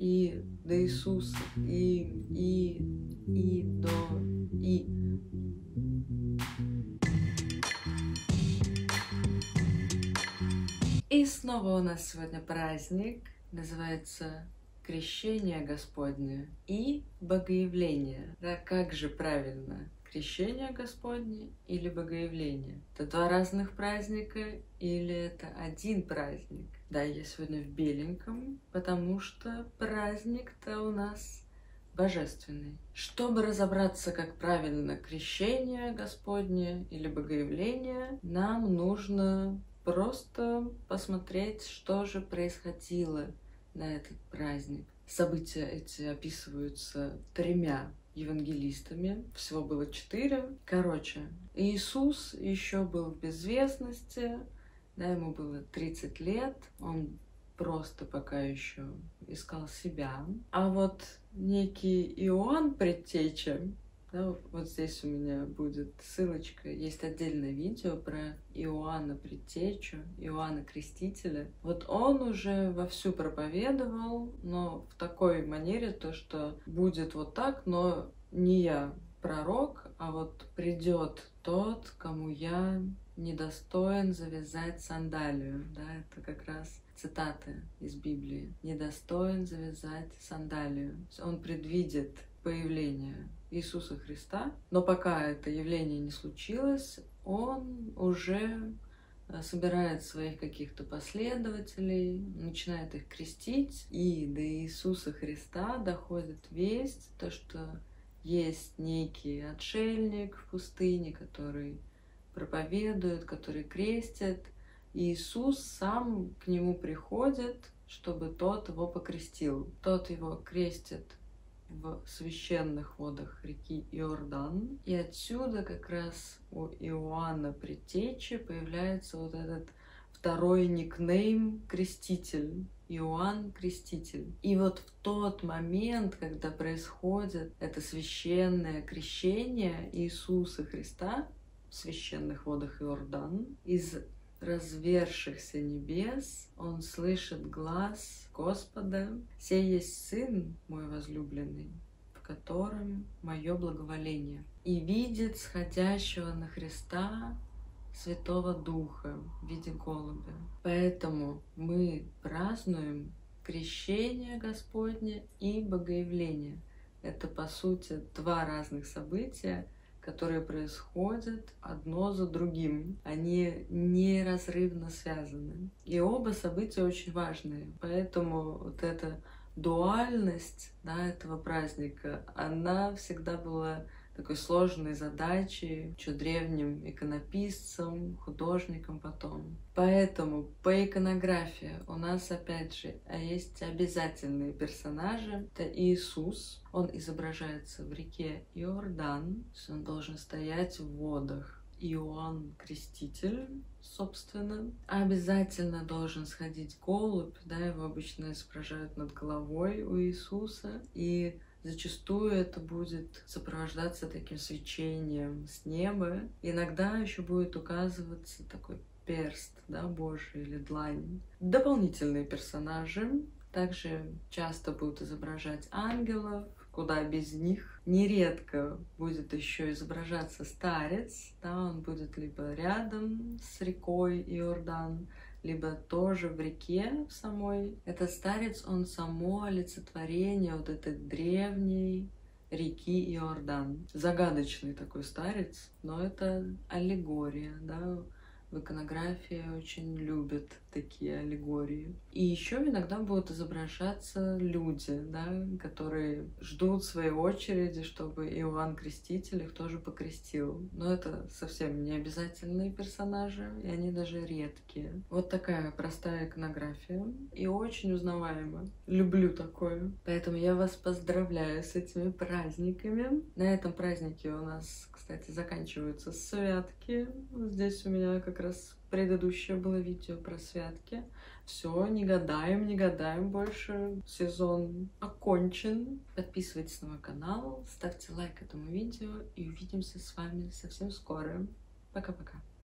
и до Иисуса, и, и, и, до, и. И снова у нас сегодня праздник, называется Крещение Господне и Богоявление. Да, как же правильно? Крещение Господне или Богоявление? Это два разных праздника или это один праздник? Да, я сегодня в беленьком, потому что праздник-то у нас божественный. Чтобы разобраться, как правильно крещение Господне или Богоявление, нам нужно просто посмотреть, что же происходило на этот праздник. События эти описываются тремя евангелистами. Всего было четыре. Короче, Иисус еще был в безвестности, да, ему было 30 лет, он просто пока еще искал себя. А вот некий Иоанн Предтеча, да, вот здесь у меня будет ссылочка. Есть отдельное видео про Иоанна Предтечу, Иоанна Крестителя. Вот он уже вовсю проповедовал, но в такой манере, то, что будет вот так, но не я пророк, а вот придет тот, кому я недостоин завязать сандалию. Да, это как раз цитаты из Библии. Недостоин завязать сандалию. Он предвидит появление Иисуса Христа, но пока это явление не случилось, он уже э, собирает своих каких-то последователей, начинает их крестить, и до Иисуса Христа доходит весть, то, что есть некий отшельник в пустыне, который проповедует, который крестит. И Иисус сам к нему приходит, чтобы тот его покрестил. Тот его крестит в священных водах реки Иордан. И отсюда как раз у Иоанна Предтечи появляется вот этот второй никнейм Креститель. Иоанн Креститель. И вот в тот момент, когда происходит это священное крещение Иисуса Христа в священных водах Иордан, из развершихся небес он слышит глаз Господа, «Сей есть Сын мой возлюбленный, в котором мое благоволение» и видит сходящего на Христа Святого Духа в виде голубя. Поэтому мы празднуем крещение Господне и Богоявление. Это, по сути, два разных события, которые происходят одно за другим. Они неразрывно связаны. И оба события очень важные. Поэтому вот эта дуальность да, этого праздника, она всегда была такой сложной задачей, еще древним иконописцам, художникам потом. Поэтому по иконографии у нас опять же есть обязательные персонажи. Это Иисус, он изображается в реке Иордан, он должен стоять в водах. Иоанн Креститель, собственно. Обязательно должен сходить голубь, да, его обычно изображают над головой у Иисуса. И Зачастую это будет сопровождаться таким свечением с неба. Иногда еще будет указываться такой перст, да, Божий или длань. Дополнительные персонажи также часто будут изображать ангелов, куда без них. Нередко будет еще изображаться старец, да, он будет либо рядом с рекой Иордан, либо тоже в реке самой. Этот старец, он само олицетворение вот этой древней реки Иордан. Загадочный такой старец, но это аллегория, да, в иконографии очень любят такие аллегории. И еще иногда будут изображаться люди, да, которые ждут своей очереди, чтобы Иоанн Креститель их тоже покрестил. Но это совсем не обязательные персонажи, и они даже редкие. Вот такая простая иконография и очень узнаваема. Люблю такое. Поэтому я вас поздравляю с этими праздниками. На этом празднике у нас, кстати, заканчиваются святки. Здесь у меня раз предыдущее было видео про святки. Все, не гадаем, не гадаем больше. Сезон окончен. Подписывайтесь на мой канал, ставьте лайк этому видео и увидимся с вами совсем скоро. Пока-пока.